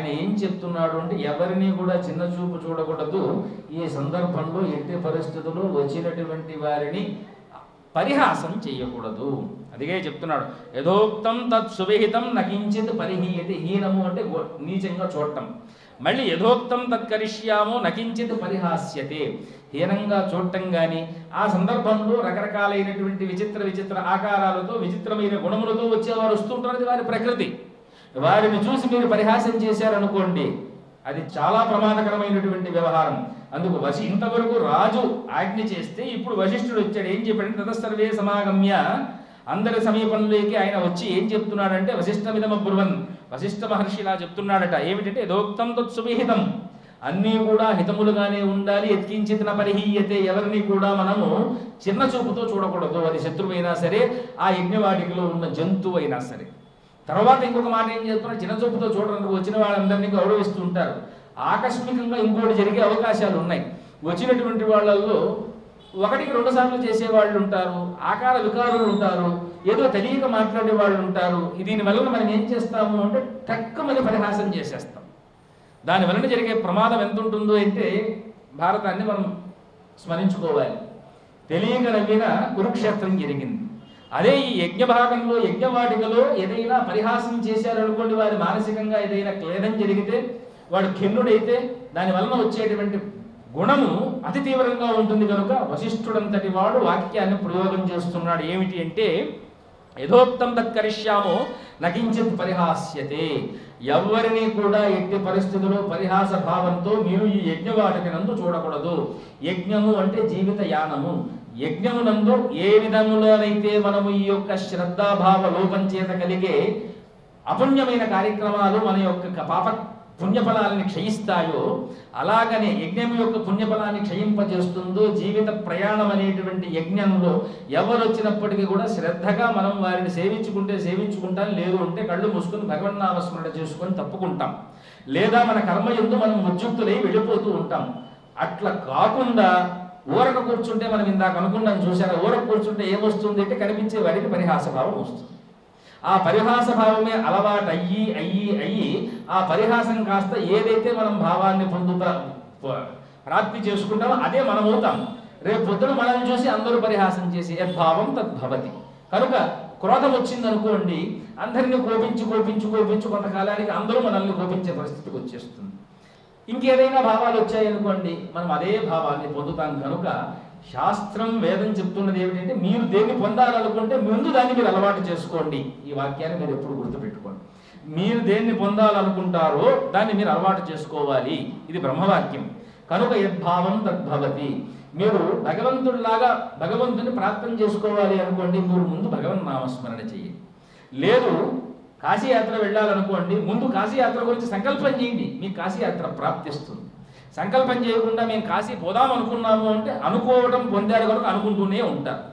ఆయన ఏం చెప్తున్నాడు అంటే ఎవరిని కూడా చిన్న చూపు చూడకూడదు. ఈ సందర్భంలో ఎట్టి పరిస్థితుల్లో వచ్చినటువంటి వారిని పరిహాసం చేయకూడదు. అదిగే చెప్తున్నాడు. యథోక్తం తత్ సువిహితం నకించిత్ పరిహీయతి. హీనము అంటే నీచంగా చూడటం. మళ్ళీ యథోక్తం తత్కరిష్యాము నకించిత్ పరిహాస్యతే. హీనంగా చూడటం కానీ ఆ సందర్భంలో రకరకాలైనటువంటి విచిత్ర విచిత్ర ఆకారాలతో విచిత్రమైన గుణములతో వచ్చేవారు వస్తుంటారు వారి ప్రకృతి. వారిని చూసి మీరు పరిహాసం చేశారనుకోండి అది చాలా ప్రమాదకరమైనటువంటి వ్యవహారం. అందుకు వశి ఇంతవరకు రాజు ఆజ్ఞ చేస్తే ఇప్పుడు వశిష్ఠుడు వచ్చాడు. ఏం చెప్పాడంటే తదసర్వే సమాగమ్య. అందరి సమీపంలోకి ఆయన వచ్చి ఏం చెప్తున్నాడంటే వశిష్ఠమిదమ బ్రువన్. వశిష్ఠ మహర్షి ఇలా చెప్తున్నాడట. ఏమిటంటే యథోక్తం తత్సుభిహితం అన్నీ కూడా హితములుగానే ఉండాలి. ఎత్కించిన పరిహీయతే. ఎవరిని కూడా మనము చిన్న చూపుతో చూడకూడదు. అది శత్రువైనా సరే ఆ యజ్ఞవాటికలో ఉన్న జంతువు అయినా సరే. తర్వాత ఇంకొక మాట ఏం చెప్తున్నా? చిన్న చూపుతో చూడడానికి వచ్చిన వాళ్ళందరినీ గౌరవిస్తూ ఉంటారు ఆకస్మికంగా ఇంకోటి జరిగే అవకాశాలు ఉన్నాయి. వచ్చినటువంటి వాళ్ళల్లో ఒకటికి రెండు సార్లు చేసే వాళ్ళు ఉంటారు. ఆకార వికారులు ఉంటారు. ఏదో తెలియక మాట్లాడే వాళ్ళు ఉంటారు. దీని వలన మనం ఏం చేస్తాము అంటే టక్కమని పరిహాసం చేసేస్తాం. దాని వలన జరిగే ప్రమాదం ఎంత ఉంటుందో అంటే భారతాన్ని మనం స్మరించుకోవాలి. తెలియక నవ్విన కురుక్షేత్రం జరిగింది. అదే ఈ యజ్ఞ భాగంలో యజ్ఞవాటికలో ఏదైనా పరిహాసం చేశారనుకోండి వారి మానసికంగా ఏదైనా క్లేదం జరిగితే వాడు ఖిన్నుడైతే దాని వలన వచ్చేటువంటి గుణము అతి తీవ్రంగా ఉంటుంది కనుక వశిష్ఠుడంతటి వాడు వాక్యాన్ని ప్రయోగం చేస్తున్నాడు. ఏమిటి అంటే యథోక్తం తత్కరిష్యామో నకించిత్ పరిహాస్యతే. ఎవరిని కూడా ఎట్టి పరిస్థితుల్లో పరిహాస భావంతో మీరు ఈ యజ్ఞవాటికి నందు చూడకూడదు. యజ్ఞము అంటే జీవిత యానము. యజ్ఞమునందు ఏ విధములోనైతే మనము ఈ యొక్క శ్రద్ధాభావ లోపం చేత కలిగే అపుణ్యమైన కార్యక్రమాలు మన యొక్క పాప పుణ్యఫలాలని క్షయిస్తాయో అలాగనే యజ్ఞం యొక్క పుణ్యఫలాన్ని క్షయింపజేస్తుందో జీవిత ప్రయాణం అనేటువంటి యజ్ఞంలో ఎవరు వచ్చినప్పటికీ కూడా శ్రద్ధగా మనం వారిని సేవించుకుంటే సేవించుకుంటాం లేదు అంటే కళ్ళు మూసుకొని భగవన్నామస్మరణ చేసుకొని తప్పుకుంటాం. లేదా మన కర్మయందు మనం ఉద్యుక్తులై వెళ్ళిపోతూ ఉంటాం. అట్లా కాకుండా ఊరక కూర్చుంటే మనం ఇందాక అనుకున్నాం చూసారా ఊరక కూర్చుంటే ఏమొస్తుంది అంటే కనిపించే వాడికి పరిహాస భావం వస్తుంది. ఆ పరిహాస భావమే అలవాటు అయ్యి అయ్యి అయ్యి ఆ పరిహాసం కాస్త ఏదైతే మనం భావాన్ని పొందుతా ప్రాప్తి చేసుకుంటామో అదే మనం అవుతాం రేపు పొద్దున మనల్ని చూసి అందరూ పరిహాసం చేసి యద్భావం తద్భవతి. కనుక క్రోధం వచ్చింది అనుకోండి అందరినీ కోపించి కోపించి కోపించి కొంతకాలానికి అందరూ మనల్ని కోపించే పరిస్థితికి వచ్చేస్తుంది. ఇంకేదైనా భావాలు వచ్చాయనుకోండి మనం అదే భావాన్ని పొందుతాం కనుక శాస్త్రం వేదం చెప్తున్నది ఏమిటంటే మీరు దేన్ని పొందాలనుకుంటే ముందు దాన్ని మీరు అలవాటు చేసుకోండి. ఈ వాక్యాన్ని మీరు ఎప్పుడు గుర్తుపెట్టుకోండి. మీరు దేన్ని పొందాలనుకుంటారో దాన్ని మీరు అలవాటు చేసుకోవాలి. ఇది బ్రహ్మవాక్యం. కనుక యద్భావం తద్భవతి. మీరు భగవంతుడిలాగా భగవంతుని ప్రార్థన చేసుకోవాలి అనుకోండి మీరు ముందు భగవన్ నామస్మరణ చేయండి. లేదు కాశీయాత్ర వెళ్ళాలనుకోండి ముందు కాశీయాత్ర గురించి సంకల్పం చేయండి. మీకు కాశీయాత్ర ప్రాప్తిస్తుంది. సంకల్పం చేయకుండా మేము కాశీ పోదాం అనుకున్నాము అంటే అనుకోవడం పొందారు కనుక అనుకుంటూనే ఉంటారు.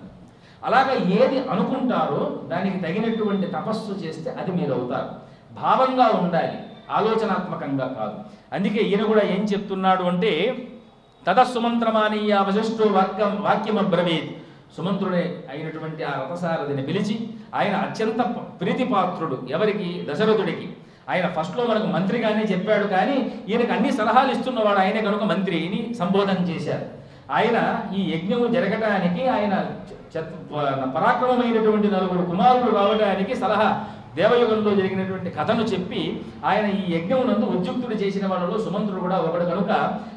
అలాగా ఏది అనుకుంటారో దానికి తగినటువంటి తపస్సు చేస్తే అది మీరు అవుతారు. భావంగా ఉండాలి ఆలోచనాత్మకంగా కాదు. అందుకే ఈయన కూడా ఏం చెప్తున్నాడు అంటే తదస్సుమంత్రమానీయ వశిష్ఠో వాక్యం వాక్యం అబ్రవీత్. సుమంత్రుడే అయినటువంటి ఆ రథసారథిని పిలిచి ఆయన అత్యంత ప్రీతిపాత్రుడు ఎవరికి? దశరథుడికి. ఆయన ఫస్ట్లో మనకు మంత్రిగానే చెప్పాడు కానీ ఈయనకు అన్ని సలహాలు ఇస్తున్నవాడు ఆయన కనుక మంత్రిని సంబోధన చేశారు. ఆయన ఈ యజ్ఞము జరగటానికి ఆయన పరాక్రమమైనటువంటి నలుగురు కుమారులు రావడానికి సలహా దేవయుగంలో జరిగినటువంటి కథను చెప్పి ఆయన ఈ యజ్ఞమునందు ఉద్యుక్తుడు చేసిన వాళ్ళలో సుమంత్రుడు కూడా ఒకడు కనుక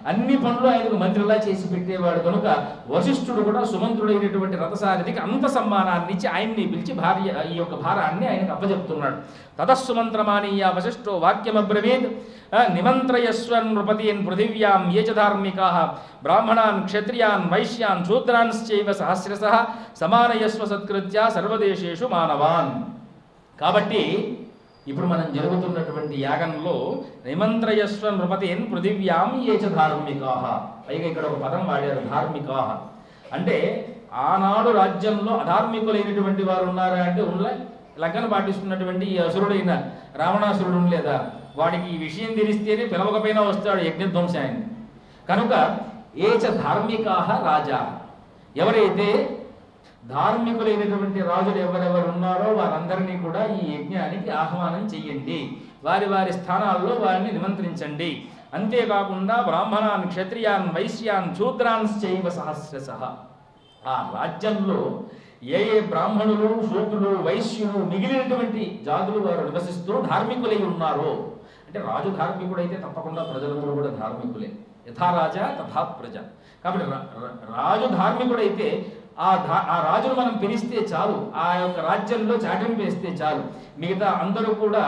అన్ని పనులు ఆయనకు మంత్రిలా చేసి పెట్టేవాడు కనుక వశిష్ఠుడు కూడా సుమంత్రుడైనటువంటి రథసారథికి అంత సమ్మానాన్ని ఇచ్చి ఆయన్ని పిలిచి భార్య ఈ యొక్క భారాన్ని ఆయనకు అప్పచెప్తున్నాడు తదస్సుమంత్రమానీయ వశిష్ఠో వాక్యమబ్రవీత్. నిమంత్రయస్వ నృపతీన్ పృథివ్యాం ఏ చ ధార్మికా. బ్రాహ్మణాన్ క్షత్రియాన్ వైశ్యాన్ శూద్రాన్శ్చైవ సహస్రశ. సమానయస్వ సత్కృత్య సర్వదేశేషు మానవాన్. కాబట్టి ఇప్పుడు మనం జరుగుతున్నటువంటి యాగంలో నిమంత్రయస్వ నృపతేన్ పృథివ్యాం ఏ చ పైగా ఇక్కడ ఒక పదం వాడారు ధార్మికాహ అంటే ఆనాడు రాజ్యంలో అధార్మికులైనటువంటి వారు ఉన్నారా అంటే ఉండలే లగ్గన పాటిస్తున్నటువంటి ఈ అసురుడైన రావణాసురుడు లేదా వాడికి ఈ విషయం తెలిస్తేనే పిలవకపోయినా వస్తాడు యజ్ఞధ్వంసాయని. కనుక ఏ చ రాజా? ఎవరైతే ధార్మికులైనటువంటి రాజులు ఎవరెవరు ఉన్నారో వారందరినీ కూడా ఈ యజ్ఞానికి ఆహ్వానం చెయ్యండి. వారి వారి స్థానాల్లో వారిని నిమంత్రించండి. అంతేకాకుండా బ్రాహ్మణాన్ క్షత్రియాన్ వైశ్యాన్ శూద్రాన్ చైవ సహస్రశ. ఆ రాజ్యంలో ఏ ఏ బ్రాహ్మణులు శూద్రులు వైశ్యులు మిగిలినటువంటి జాతులు వారు నివసిస్తూ ధార్మికులై ఉన్నారో అంటే రాజు ధార్మికుడైతే తప్పకుండా ప్రజలందరూ కూడా ధార్మికులే. యథారాజ తథా ప్రజ. కాబట్టి రా- రా- రాజు ధార్మికుడైతే ఆ ఆ రాజును మనం పిలిస్తే చాలు ఆ యొక్క రాజ్యంలో చాటం వేస్తే చాలు. మిగతా అందరూ కూడా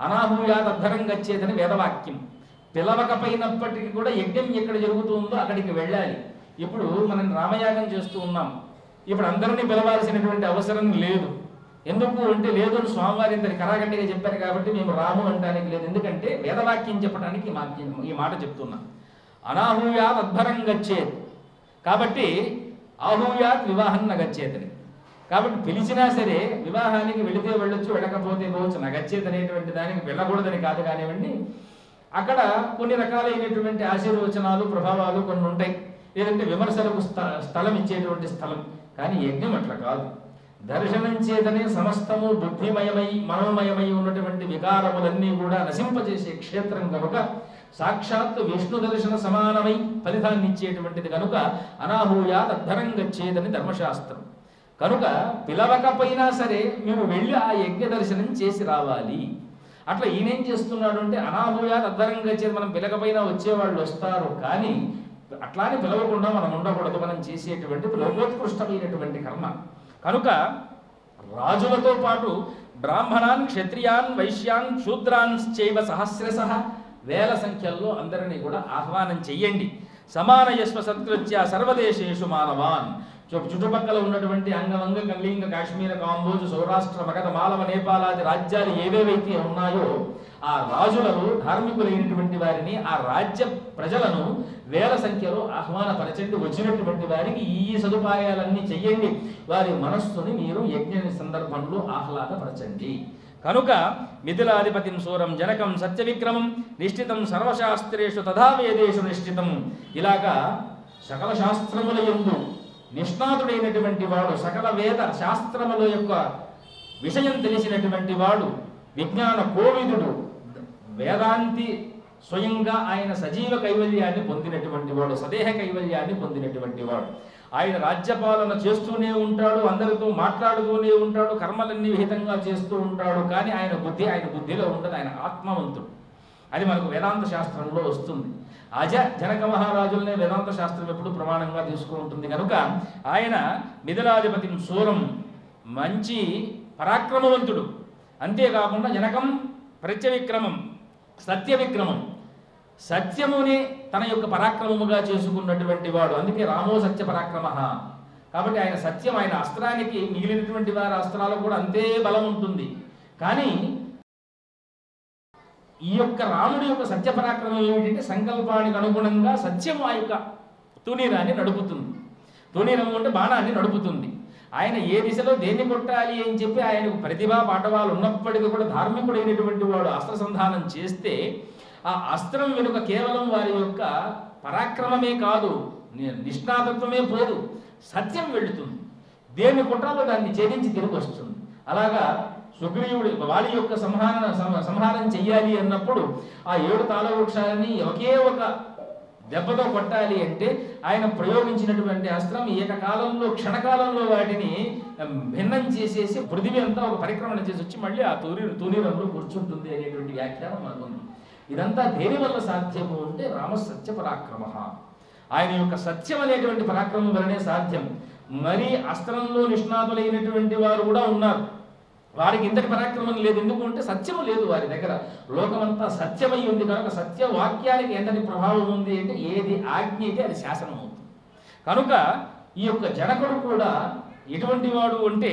అనాహూయాద అద్ధరం గచ్చేదని వేదవాక్యం. పిలవకపోయినప్పటికీ కూడా యజ్ఞం ఎక్కడ జరుగుతుందో అక్కడికి వెళ్ళాలి. ఇప్పుడు మనం రామయాగం చేస్తూ ఉన్నాం. ఇప్పుడు అందరినీ పిలవాల్సినటువంటి అవసరం లేదు. ఎందుకు అంటే లేదు అని స్వామివారి ఇద్దరు కరాగండిగా చెప్పారు కాబట్టి మేము రాము అనడానికి లేదు. ఎందుకంటే వేదవాక్యం చెప్పడానికి ఈ ఈ మాట చెప్తున్నాం. అనాహూయాద్ అద్భరం గచ్చేది కాబట్టి ఆహూయాత్ వివాహం నగచ్చేతని. కాబట్టి పిలిచినా సరే వివాహానికి వెళితే వెళ్ళొచ్చు వెళ్ళకపోతే పోవచ్చు నగచ్చేది అనేటువంటి దానికి వెళ్ళకూడదని కాదు కానివ్వండి అక్కడ కొన్ని రకాలైనటువంటి ఆశీర్వచనాలు ప్రభావాలు కొన్ని ఉంటాయి. లేదంటే విమర్శలకు స్థ- స్థలం ఇచ్చేటువంటి స్థలం. కానీ యజ్ఞం అట్లా కాదు. దర్శనం చేతనే సమస్తము బుద్ధిమయమై మనోమయమై ఉన్నటువంటి వికారములన్నీ కూడా నశింపజేసే క్షేత్రం కనుక సాక్షాత్ విష్ణు దర్శన సమానమై ఫలితాన్ని ఇచ్చేటువంటిది కనుక అనాహూయా అద్ధరం గచ్చేదని ధర్మశాస్త్రం. కనుక పిలవకపోయినా సరే మేము వెళ్ళి ఆ యజ్ఞ దర్శనం చేసి రావాలి. అట్లా ఈయనేం చేస్తున్నాడు అంటే అనాహూయా అద్ధరంగా గచ్చేది మనం పిలకపోయినా వచ్చేవాళ్ళు వస్తారు కానీ అట్లానే పిలవకుండా మనం ఉండకూడదు. మనం చేసేటువంటి లోకోత్కృష్టమైనటువంటి కర్మ. కనుక రాజులతో పాటు బ్రాహ్మణాన్ క్షత్రియాన్ వైశ్యాన్ శూద్రాన్ చైవ సహస్రశ వేల సంఖ్యల్లో అందరినీ కూడా ఆహ్వానం చెయ్యండి. సమానయస్వ సత్కృత్య సర్వదేశేషు మానవాన్. చుట్టుపక్కల ఉన్నటువంటి అంగవంగ కళింగ కాశ్మీర కాంబోజ్ సౌరాష్ట్ర మగధ మాలవ నేపాలాది రాజ్యాలు ఏవేవైతే ఉన్నాయో ఆ రాజులను ధార్మికులైనటువంటి వారిని ఆ రాజ్య ప్రజలను వేల సంఖ్యలో ఆహ్వానపరచండి. వచ్చినటువంటి వారికి ఈ సదుపాయాలన్నీ చెయ్యండి. వారి మనస్సుని మీరు యజ్ఞ సందర్భంలో ఆహ్లాదపరచండి. కనుక మిథిలాధిపతిం సూరం జనకం సత్యవిక్రమం నిశ్చితం సర్వశాస్త్రేషు తథా వేదేషు నిశ్చితం. ఇలాగా సకల శాస్త్రముల ఎందు నిష్ణాతుడైనటువంటి వాడు సకల వేద శాస్త్రముల యొక్క విషయం తెలిసినటువంటి వాడు విజ్ఞాన కోవిదుడు వేదాంతి స్వయంగా ఆయన సజీవ కైవల్యాన్ని పొందినటువంటి వాడు సదేహ కైవల్యాన్ని పొందినటువంటి వాడు. ఆయన రాజ్యపాలన చేస్తూనే ఉంటాడు అందరితో మాట్లాడుతూనే ఉంటాడు కర్మలన్నీ విహితంగా చేస్తూ ఉంటాడు. కానీ ఆయన బుద్ధి ఆయన బుద్ధిలో ఉండదు ఆయన ఆత్మవంతుడు. అది మనకు వేదాంత శాస్త్రంలో వస్తుంది. అజ జనక మహారాజులనే వేదాంత శాస్త్రం ఎప్పుడు ప్రమాణంగా తీసుకుంటుంది కనుక ఆయన మిథిలాధిపతి సూరం మంచి పరాక్రమవంతుడు. అంతేకాకుండా జనకం ప్రత్యవిక్రమం సత్యవిక్రమం. సత్యముని తన యొక్క పరాక్రమముగా చేసుకున్నటువంటి వాడు. అందుకే రామో సత్య పరాక్రమ. కాబట్టి ఆయన సత్యం ఆయన అస్త్రానికి మిగిలినటువంటి వారి అస్త్రాలకు కూడా అంతే బలం ఉంటుంది. కానీ ఈ యొక్క రాముడి యొక్క సత్య పరాక్రమం ఏమిటంటే సంకల్పానికి అనుగుణంగా సత్యం ఆ యొక్క తునీరాన్ని నడుపుతుంది. తునీరం అంటే బాణాన్ని నడుపుతుంది. ఆయన ఏ దిశలో దేన్ని కొట్టాలి అని చెప్పి ఆయనకు ప్రతిభా పాఠవాలు ఉన్నప్పటికీ కూడా ధార్మికుడైనటువంటి వాడు అస్త్ర సంధానం చేస్తే ఆ అస్త్రం వెనుక కేవలం వారి యొక్క పరాక్రమమే కాదు ని- నిష్ణాతత్వమే పోదు. సత్యం వెళుతుంది. దేన్ని కుట్రలో దాన్ని ఛేదించి తిరిగి వస్తుంది. అలాగా సుగ్రీవుడి వాలి యొక్క సంహార సం- సంహారం చెయ్యాలి అన్నప్పుడు ఆ ఏడు తాళ వృక్షాలని ఒకే ఒక దెబ్బతో కొట్టాలి అంటే ఆయన ప్రయోగించినటువంటి అస్త్రం ఏకకాలంలో క్షణకాలంలో వాటిని భిన్నం చేసేసి పృథివీ అంతా ఒక పరిక్రమణ చేసి వచ్చి మళ్ళీ ఆ తూరి తూనీరంలో కూర్చుంటుంది అనేటువంటి వ్యాఖ్యానం మనకుంది. ఇదంతా దేని వల్ల సాధ్యము అంటే రామ సత్య పరాక్రమ. ఆయన యొక్క సత్యం అనేటువంటి పరాక్రమం వలనే సాధ్యం. మరి అస్త్రంలో నిష్ణాతులైనటువంటి వారు కూడా ఉన్నారు. వారికి ఇంతటి పరాక్రమం లేదు. ఎందుకు అంటే సత్యము లేదు వారి దగ్గర. లోకమంతా సత్యమై ఉంది కనుక సత్య వాక్యానికి ఎంతటి ప్రభావం ఉంది అంటే ఏది ఆజ్ఞ అయితే అది శాసనం అవుతుంది కనుక ఈ యొక్క జనకుడు కూడా ఎటువంటి వాడు అంటే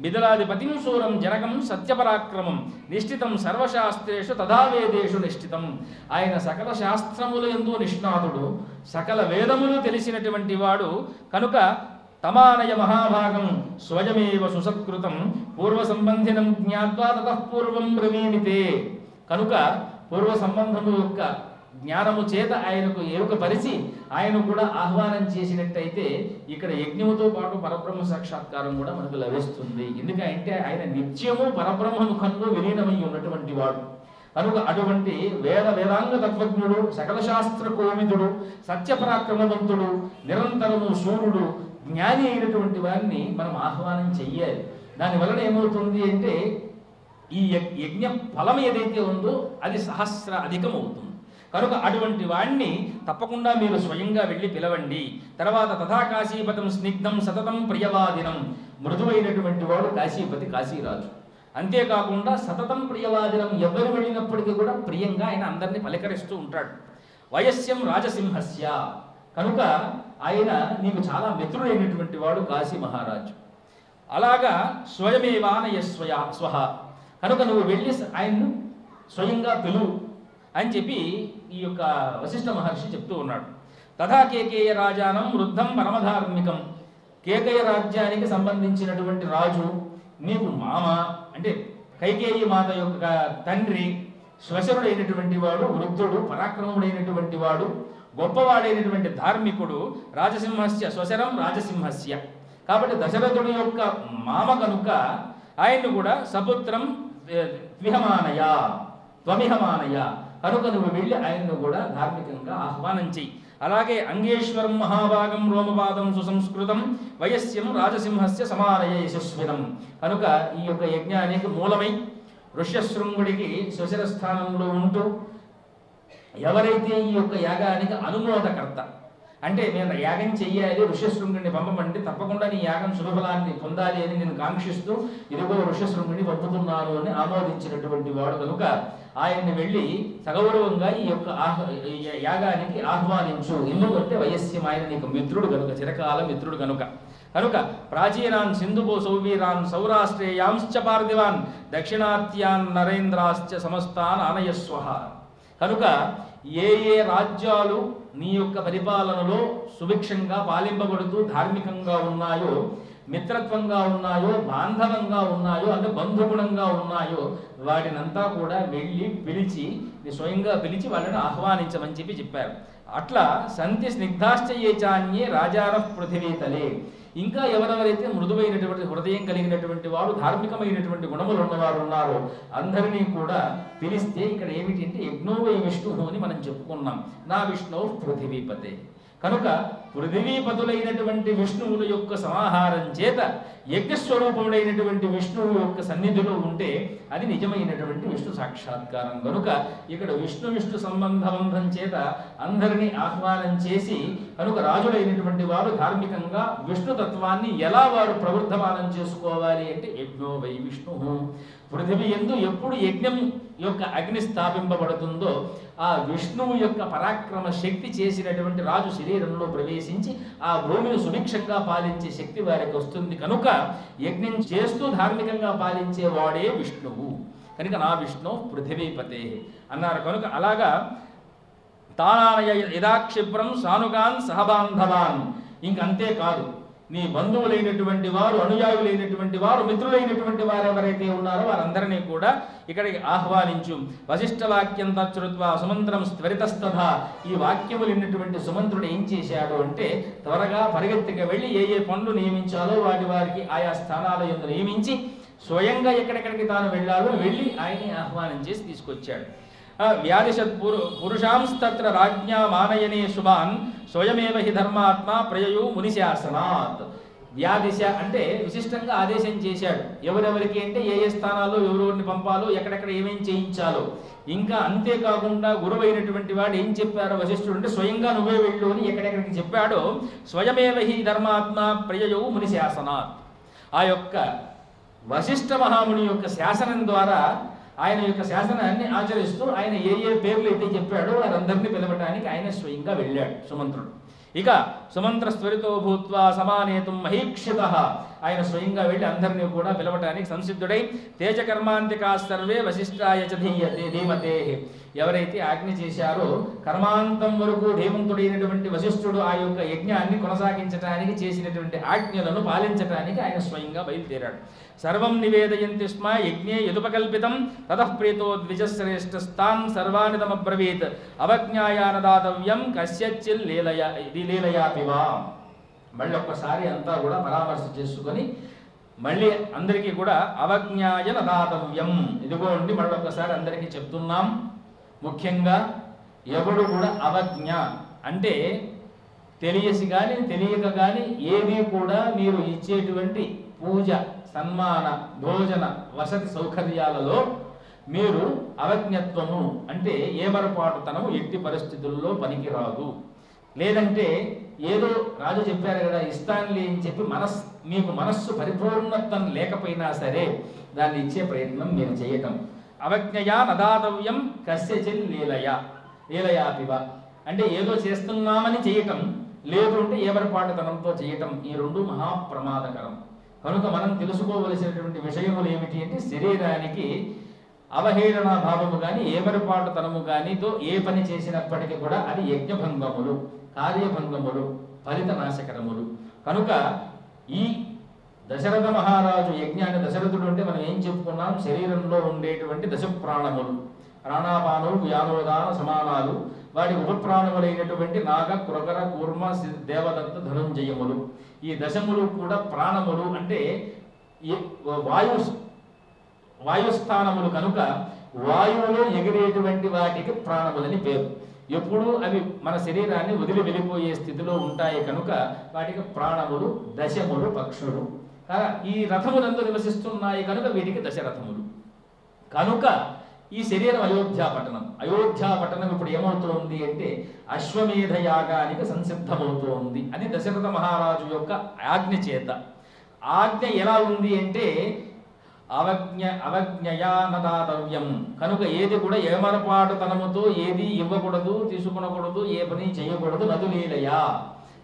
బిదలాధిపతిం శూరం జనకం సత్యపరాక్రమం నిష్ఠితం సర్వశాస్త్రేషు తథావేదేషు నిష్ఠితం. ఆయన సకల శాస్త్రములు ఎందు నిష్ణాతుడు. సకల వేదములు తెలిసినటువంటి వాడు. కనుక తమానయ మహాభాగం స్వయమేవ సుసత్కృతం. పూర్వ సంబంధినం జ్ఞాత్వా తతః పూర్వం బ్రవీమితే కనుక పూర్వ సంబంధము యొక్క జ్ఞానము చేత ఆయనకు ఎరుకపరిచి ఆయన కూడా ఆహ్వానం చేసినట్టయితే ఇక్కడ యజ్ఞముతో పాటు పరబ్రహ్మ సాక్షాత్కారం కూడా మనకు లభిస్తుంది. ఎందుకంటే ఆయన నిత్యము పరబ్రహ్మ ముఖంలో విలీనమై ఉన్నటువంటి వాడు. కనుక అటువంటి వేద వేదాంగ తత్వజ్ఞుడు సకల శాస్త్ర కోవిదుడు సత్యపరాక్రమవంతుడు నిరంతరము సూర్యుడు జ్ఞాని అయినటువంటి వారిని మనం ఆహ్వానం చెయ్యాలి. దాని వలన ఏమవుతుంది అంటే ఈ యజ్ఞ- యజ్ఞ ఫలం ఏదైతే ఉందో అది సహస్ర అధికం అవుతుంది కనుక అటువంటి వాణ్ణి తప్పకుండా మీరు స్వయంగా వెళ్ళి పిలవండి. తర్వాత తథా కాశీపతం స్నిగ్ధం సతతం ప్రియవాదినం. మృదువైనటువంటి వాడు కాశీపతి కాశీరాజు. అంతేకాకుండా సతతం ప్రియవాదినం ఎవరు వెళ్ళినప్పటికీ కూడా ప్రియంగా ఆయన అందరినీ పలకరిస్తూ ఉంటాడు. వయస్యం రాజసింహస్య. కనుక ఆయన నీకు చాలా మిత్రుడైనటువంటి వాడు కాశీ మహారాజు. అలాగా స్వయమేవానయ స్వయ స్వహ. కనుక నువ్వు వెళ్ళి ఆయన్ను స్వయంగా పిలువు అని చెప్పి ఈ యొక్క వశిష్ఠ మహర్షి చెప్తూ ఉన్నాడు. తథా కేకేయ రాజానం వృద్ధం పరమధార్మికం. కేకయ రాజ్యానికి సంబంధించినటువంటి రాజు నీకు మామ అంటే కైకేయి మాత యొక్క తండ్రి శ్వశరుడైనటువంటి వాడు వృద్ధుడు పరాక్రముడైనటువంటి వాడు గొప్పవాడైనటువంటి ధార్మికుడు రాజసింహస్య స్వశరం రాజసింహస్య. కాబట్టి దశరథుడి యొక్క మామ కనుక ఆయన్ను కూడా సపుత్రం ఏ, ద్విహమానయ త్వమిహమానయ కనుక నువ్వు వెళ్ళి ఆయన్ను కూడా ధార్మికంగా ఆహ్వానం చెయ్యి. అలాగే అంగేశ్వరం మహాభాగం రోమపాదం సుసంస్కృతం వయస్యం రాజసింహస్య సమానయ యశస్వినం. కనుక ఈ యొక్క యజ్ఞానికి మూలమై ఋష్యశృంగుడికి శశర స్థానంలో ఉంటూ ఎవరైతే ఈ యొక్క యాగానికి అనుమోదకర్త అంటే నేను యాగం చెయ్యాలి ఋష్యశృంగుడిని పంపమంటే తప్పకుండా నీ యాగం శుభఫలాన్ని పొందాలి అని నేను కాంక్షిస్తూ ఇదిగో ఋష్యశృంగుడిని పంపుతున్నాను అని ఆమోదించినటువంటి వాడు కనుక ఆయన్ని వెళ్ళి సగౌరవంగా ఈ యొక్క ఆహ్ యాగానికి ఆహ్వానించు. ఎందుకంటే వయస్యం ఆయన నీకు మిత్రుడు కనుక చిరకాల మిత్రుడు కనుక. కనుక ప్రాచీనాన్ సింధుపో సౌవీరాన్ సౌరాష్ట్రేయాంశ్చ పార్థివాన్ దక్షిణాత్యాన్ నరేంద్రాశ్చ సమస్తాన్ ఆనయస్వహ కనుక ఏ ఏ రాజ్యాలు నీ యొక్క పరిపాలనలో సుభిక్షంగా పాలింపబడుతూ ధార్మికంగా ఉన్నాయో మిత్రత్వంగా ఉన్నాయో బాంధవంగా ఉన్నాయో అంటే బంధుగుణంగా ఉన్నాయో వాటినంతా కూడా వెళ్ళి పిలిచి స్వయంగా పిలిచి వాళ్ళని ఆహ్వానించమని చెప్పి చెప్పారు. అట్లా సంతి స్నిగ్ధాశ్చ చాన్యే రాజార పృథివీతలే. ఇంకా ఎవరెవరైతే మృదువైనటువంటి హృదయం కలిగినటువంటి వారు ధార్మికమైనటువంటి గుణములు ఉన్నవారు ఉన్నారో అందరినీ కూడా పిలిస్తే ఇక్కడ ఏమిటి అంటే యజ్ఞోవై విష్ణువు అని మనం చెప్పుకున్నాం. నా విష్ణువు పృథివీపతే. కనుక పృథివీపతులైనటువంటి విష్ణువుల యొక్క సమాహారం చేత యజ్ఞస్వరూపముడైనటువంటి విష్ణువు యొక్క సన్నిధిలో ఉంటే అది నిజమైనటువంటి విష్ణు సాక్షాత్కారం. కనుక ఇక్కడ విష్ణు విష్ణు సంబంధబంధం చేత అందరినీ ఆహ్వానం చేసి కనుక రాజులైనటువంటి వారు ధార్మికంగా విష్ణు తత్వాన్ని ఎలా వారు ప్రవృద్ధమానం చేసుకోవాలి అంటే యజ్ఞో వై విష్ణు. పృథివీ ఎందు ఎప్పుడు యజ్ఞం యొక్క అగ్ని స్థాపింపబడుతుందో ఆ విష్ణువు యొక్క పరాక్రమ శక్తి చేసినటువంటి రాజు శరీరంలో ప్రవేశించి ఆ భూమిని సుభిక్షంగా పాలించే శక్తి వారికి వస్తుంది. కనుక యజ్ఞం చేస్తూ ధార్మికంగా పాలించే వాడే విష్ణువు. కనుక నా విష్ణు పృథివీపతే. అన్నారు. కనుక అలాగా తానానయ యథాక్షిప్రం సానుగాన్ సహబాంధవాన్. ఇంకంతే కాదు నీ బంధువులైనటువంటి వారు అనుయాయులైనటువంటి వారు మిత్రులైనటువంటి వారు ఎవరైతే ఉన్నారో వారందరినీ కూడా ఇక్కడికి ఆహ్వానించు. వశిష్ఠ వాక్యం తచ్చురుత్వ సుమంత్రం త్వరితస్తథ ఈ వాక్యము విన్నటువంటి సుమంత్రుడు ఏం చేశాడు అంటే త్వరగా పరిగెత్తికి వెళ్ళి ఏ ఏ పనులు నియమించాలో వాటి వారికి ఆయా స్థానాల యందు నియమించి స్వయంగా ఎక్కడెక్కడికి తాను వెళ్ళాలో వెళ్ళి ఆయన్ని ఆహ్వానం చేసి తీసుకొచ్చాడు. వ్యాదిశత్ పురు పురుషాంస్తత్ర రాజ్ఞా మానయనే శుభాన్ స్వయమేవ హి ధర్మాత్మ ప్రయయు మునిశాసనాత్. వ్యాధిశ అంటే విశిష్టంగా ఆదేశం చేశాడు. ఎవరెవరికి అంటే ఏ ఏ స్థానాల్లో ఎవరెవరిని పంపాలో ఎక్కడెక్కడ ఏమేం చేయించాలో. ఇంకా అంతేకాకుండా గురువైనటువంటి వాడు ఏం చెప్పారో వశిష్ఠుడు అంటే స్వయంగా నువ్వే వెళ్ళు అని ఎక్కడెక్కడికి చెప్పాడో స్వయమేవ హి ధర్మాత్మ ప్రయయో ముని శాసనాత్ ఆ యొక్క వశిష్ఠ మహాముని యొక్క శాసనం ద్వారా ఆయన యొక్క శాసనాన్ని ఆచరిస్తూ ఆయన ఏ ఏ పేర్లు అయితే చెప్పాడో వారందరినీ పిలవటానికి ఆయన స్వయంగా వెళ్ళాడు సుమంత్రుడు. ఇక సుమంత్ర స్వరితో భూత్వా సమానేతం మహీక్షిత ఆయన స్వయంగా వెళ్ళి అందరినీ కూడా పిలవటానికి సంసిద్ధుడై తేజకర్మాంతికా సర్వే వశిష్ఠాయ చ ధీమతే. ఎవరైతే ఆజ్ఞ చేశారో కర్మాంతం వరకు ధీమంతుడైనటువంటి వశిష్ఠుడు ఆ యొక్క యజ్ఞాన్ని కొనసాగించడానికి చేసినటువంటి ఆజ్ఞలను పాలించడానికి ఆయన స్వయంగా బయలుదేరాడు. సర్వం నివేదయంతి స్మ యజ్ఞే యదుపకల్పితం తతఃప్రీతో ప్రీతో ద్విజశ్రేష్ఠస్తాన్ సర్వానిదమబ్రవీత్. అవజ్ఞాయానదాతవ్యం కశ్యచ్చిల్ లీలయా ఇది లీలయాపివా మళ్ళీ ఒక్కసారి అంతా కూడా పరామర్శ చేసుకొని మళ్ళీ అందరికీ కూడా అవజ్ఞాయ దాతవ్యం ఇదిగోండి మళ్ళీ ఒక్కసారి అందరికీ చెప్తున్నాం. ముఖ్యంగా ఎవడు కూడా అవజ్ఞ అంటే తెలియసి కానీ తెలియక కానీ ఏది కూడా మీరు ఇచ్చేటువంటి పూజ సన్మాన భోజన వసతి సౌకర్యాలలో మీరు అవజ్ఞత్వము అంటే ఏమరపాటుతనము ఎట్టి పరిస్థితుల్లో పనికిరాదు. లేదంటే ఏదో రాజు చెప్పారు కదా ఇస్తానులే అని చెప్పి మనస్ మీకు మనస్సు పరిపూర్ణత్వం లేకపోయినా సరే దాన్ని ఇచ్చే ప్రయత్నం మీరు చేయటం. అవజ్ఞయా నదాతవ్యం కస్యచిల్ లీలయ లీలయాపివ. అంటే ఏదో చేస్తున్నామని చేయటం లేదు అంటే ఏమరపాటుతనంతో చేయటం ఈ రెండు మహాప్రమాదకరం. కనుక మనం తెలుసుకోవలసినటువంటి విషయములు ఏమిటి అంటే శరీరానికి అవహేళన భావము కానీ ఏమరపాటుతనము కానీతో ఏ పని చేసినప్పటికీ కూడా అది యజ్ఞభంగములు కార్యభంగములు ఫలిత నాశకరములు కనుక ఈ దశరథ మహారాజు యజ్ఞాన్ని దశరథుడు అంటే మనం ఏం చెప్పుకున్నాం? శరీరంలో ఉండేటువంటి దశ ప్రాణములు ప్రాణాపానులు వ్యానోదాన సమానాలు. వాటి ఉపప్రాణములైనటువంటి నాగ కురగర కూర్మ దేవదత్త ధనుంజయములు. ఈ దశములు కూడా ప్రాణములు అంటే ఈ వాయు వాయుస్థానములు కనుక వాయువులో ఎగిరేటువంటి వాటికి ప్రాణములని పేరు. ఎప్పుడూ అవి మన శరీరాన్ని వదిలి వెళ్ళిపోయే స్థితిలో ఉంటాయి కనుక వాటికి ప్రాణములు దశములు పక్షులు. ఈ రథములందు నివసిస్తున్నాయి కనుక వీటికి దశరథములు. కనుక ఈ శరీరం అయోధ్యా పట్టణం. అయోధ్యా పట్టణం ఇప్పుడు ఏమవుతోంది అంటే అశ్వమేధ యాగానికి సంసిద్ధమవుతోంది అని దశరథ మహారాజు యొక్క ఆజ్ఞ చేత ఆజ్ఞ ఎలా ఉంది అంటే అవజ్ఞ అవజ్ఞయానదాతవ్యం. కనుక ఏది కూడా ఏమరపాటుతనముతో ఏది ఇవ్వకూడదు తీసుకునకూడదు ఏ పని చేయకూడదు నదులీలయా.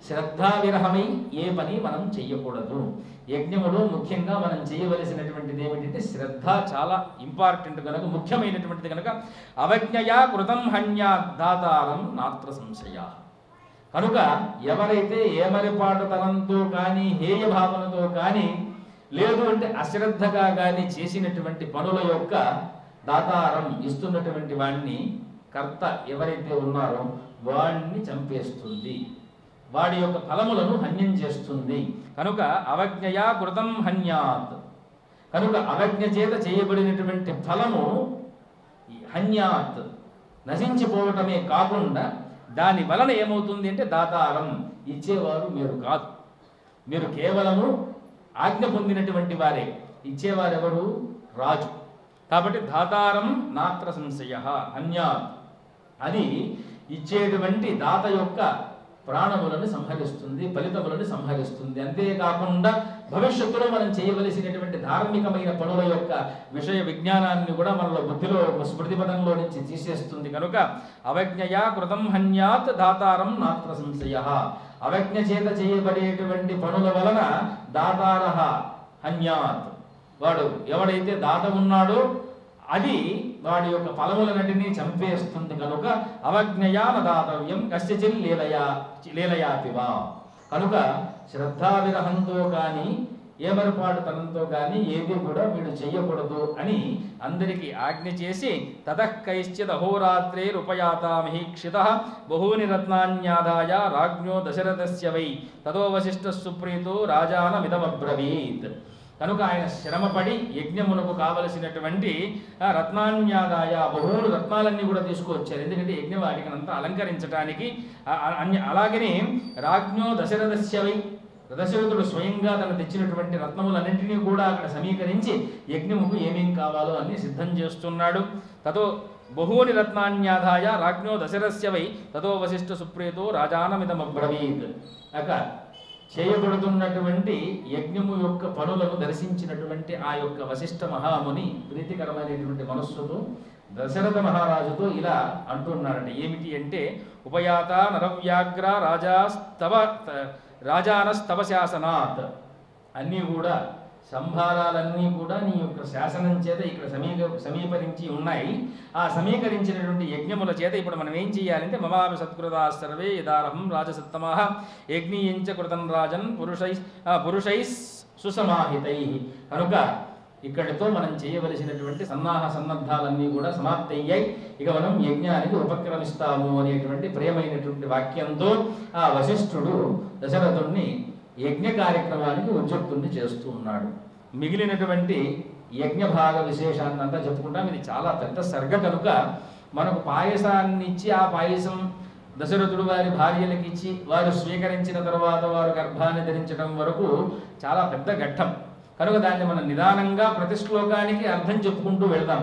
శ్రద్ధా విరహమై ఏ పని మనం చెయ్యకూడదు. యజ్ఞములో ముఖ్యంగా మనం చేయవలసినటువంటిది ఏమిటంటే శ్రద్ధ చాలా ఇంపార్టెంట్ కనుక ముఖ్యమైనటువంటిది కనుక అవజ్ఞయా కృతం హన్యా దాతారం నాత్ర సంశయ. కనుక ఎవరైతే ఏమరిపాటుతనంతో కానీ హేయ భావనతో కానీ లేదు అంటే అశ్రద్ధగా కానీ చేసినటువంటి పనుల యొక్క దాతారం ఇస్తున్నటువంటి వాడిని కర్త ఎవరైతే ఉన్నారో వాడిని చంపేస్తుంది. వాడి యొక్క ఫలములను హన్యం చేస్తుంది. కనుక అవజ్ఞయా కృతం హన్యాత్. కనుక అవజ్ఞ చేత చేయబడినటువంటి ఫలము హన్యాత్. నశించిపోవటమే కాకుండా దాని వలన ఏమవుతుంది అంటే దాతారం ఇచ్చేవారు మీరు కాదు. మీరు కేవలము ఆజ్ఞ పొందినటువంటి వారే. ఇచ్చేవారెవరు? రాజు. కాబట్టి దాతారం నాత్ర సంశయ అన్యా అది ఇచ్చేటువంటి దాత యొక్క ప్రాణములను సంహరిస్తుంది ఫలితములను సంహరిస్తుంది. అంతేకాకుండా భవిష్యత్తులో మనం చేయవలసినటువంటి ధార్మికమైన పనుల యొక్క విషయ విజ్ఞానాన్ని కూడా మనలో బుద్ధిలో స్మృతి పదంలో నుంచి తీసేస్తుంది. కనుక అవజ్ఞయా కృతం హన్యాత్ దాతారం నాత్ర సంశయ. అవజ్ఞ చేత చేయబడేటువంటి పనుల వలన దాతారహ హన్యాత్. వాడు ఎవడైతే దాత ఉన్నాడో అది వాడి యొక్క ఫలములన్నింటినీ చంపేస్తుంది కనుక అవజ్ఞయాన దాతవ్యం కశ్యచిల్ లీలయా లీలయాపివా కనుక శ్రద్ధా విరహంతో కానీ ఏమరపాటు తనంతో కానీ ఏది కూడా వీడు చెయ్యకూడదు అని అందరికీ ఆజ్ఞ చేసి తతః కైశ్చిద్ అహోరాత్రైరుపయాతామహీక్షిత బహూని రత్నాన్యాదాయ రాజ్ఞో దశరథస్య వై తదోవశిష్ట సుప్రీతో రాజానమిదమబ్రవీత్. కనుక ఆయన శ్రమపడి యజ్ఞమునకు కావలసినటువంటి రత్నాన్యాదాయ బహువులు రత్నాలన్నీ కూడా తీసుకువచ్చారు. ఎందుకంటే యజ్ఞం అలంకరించడానికి అలాగనే రాజ్ఞో దశరథస్యవై దశరథుడు స్వయంగా తను తెచ్చినటువంటి రత్నములన్నింటినీ కూడా అక్కడ సమీకరించి యజ్ఞముకు ఏమేం కావాలో అన్ని సిద్ధం చేస్తున్నాడు. తతో బహూని రత్నాన్యాధాయ రాజ్ఞో దశరస్య వై తతో వశిష్ఠ సుప్రీతో రాజానమిదమబ్రవీత్. అక చేయబడుతున్నటువంటి యజ్ఞము యొక్క పనులను దర్శించినటువంటి ఆ యొక్క వశిష్ఠ మహాముని ప్రీతికరమైనటువంటి మనస్సుతో దశరథ మహారాజుతో ఇలా అంటున్నారంట ఏమిటి అంటే ఉపయాత నరవ్యాగ్ర రాజాస్తవ రాజానస్తవ శాసనాత్ అన్నీ కూడా సంభారాలన్నీ కూడా నీ యొక్క శాసనం చేత ఇక్కడ సమీక సమీకరించి ఉన్నాయి. ఆ సమీకరించినటువంటి యజ్ఞముల చేత ఇప్పుడు మనం ఏం చేయాలంటే మమాపి సత్కృతా సర్వే యదారహం రాజసత్తమా. యజ్ఞీయంచ కృతం రాజన్ పురుషై పురుషై సుసమాహితై. కనుక ఇక్కడితో మనం చేయవలసినటువంటి సన్నాహ సన్నద్ధాలన్నీ కూడా సమాప్తయ్యాయి ఇక మనం యజ్ఞానికి ఉపక్రమిస్తాము అనేటువంటి ప్రియమైనటువంటి వాక్యంతో ఆ వశిష్ఠుడు దశరథుణ్ణి యజ్ఞ కార్యక్రమానికి ఉద్యుక్తుణ్ణి చేస్తూ ఉన్నాడు. మిగిలినటువంటి యజ్ఞ భాగ విశేషాన్ని అంతా చెప్పుకుంటాం. ఇది చాలా పెద్ద సర్గ కనుక మనకు పాయసాన్ని ఇచ్చి ఆ పాయసం దశరథుడు వారి భార్యలకు ఇచ్చి వారు స్వీకరించిన తర్వాత వారు గర్భాన్ని ధరించడం వరకు చాలా పెద్ద ఘట్టం. కనుక దాన్ని మనం నిదానంగా ప్రతి శ్లోకానికి అర్థం చెప్పుకుంటూ వెళ్దాం